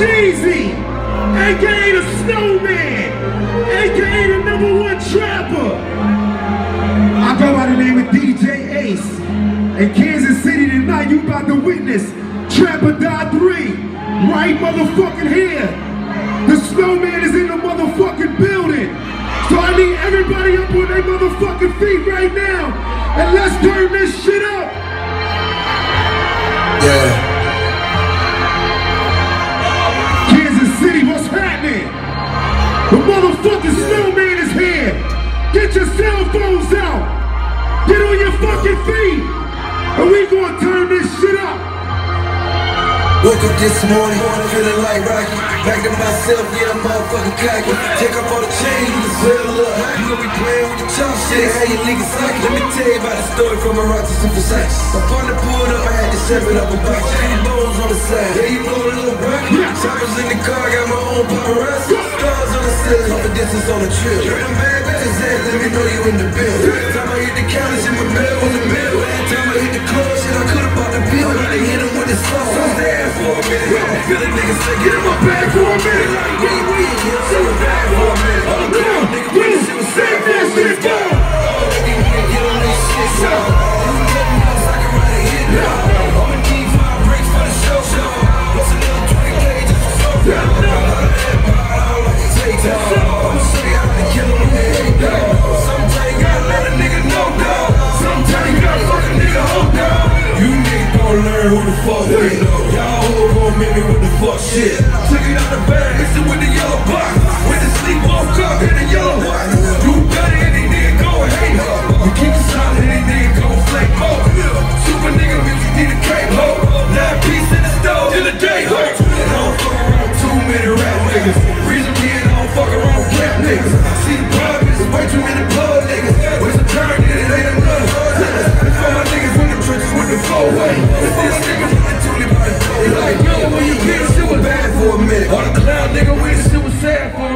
Jeezy, aka the Snowman, aka the number one trapper. I go by the name of DJ Ace. In Kansas City tonight, you about to witness Trap or Die 3, right motherfucking here. The Snowman is in the motherfucking building. So I need everybody up on their motherfucking feet right now. And let's turn this shit The motherfucking snowman is here. Get your cell phones out. Get on your fucking feet. And we gonna turn this shit up. Woke up this morning, feeling like Rocky. Back to myself, yeah, I'm motherfucking cocky. Take off all the chains, you can sell a little hot. You gon' be playing with the chop shit, how you niggas suck. Let me tell you about the story from a rock to Versace. My partner pulled up, I had to shove it up a box. Any bones on the side, yeah, you know a little rock. Choppers in the car, got my own paparazzi. On the ceiling, confidence on the trip. Where them bad bitches at, let me know you in the building. Time I hit the counters in my mail in the middle. Time I hit the club, shit, I could've bought the bill. I hit him with the song. So stand for a minute. I feel a nigga say, get in my bag for a minute. Like, wait, wait, yeah, so it's bad for a minute. Hold come nigga, when this shit was sad for a minute. Go! Get on this shit, so. learn who the fuck with. Y'all hoes gon' make me with the fuck shit. Took it out the bag, mixed it with the yellow box. When the sleep woke up in the yellow one. You better any nigga go hate her. You keep it solid, any nigga go flake ho. Super nigga, bitch, you need a cape ho. Nine piece in the stove till the day ho. I don't fuck around too many rap niggas. Reason being I don't fuck around rap niggas. See the problem. away. If this nigga not Tony, but like, yo, when you get shit was bad for a minute. On the cloud, nigga, we shit was sad for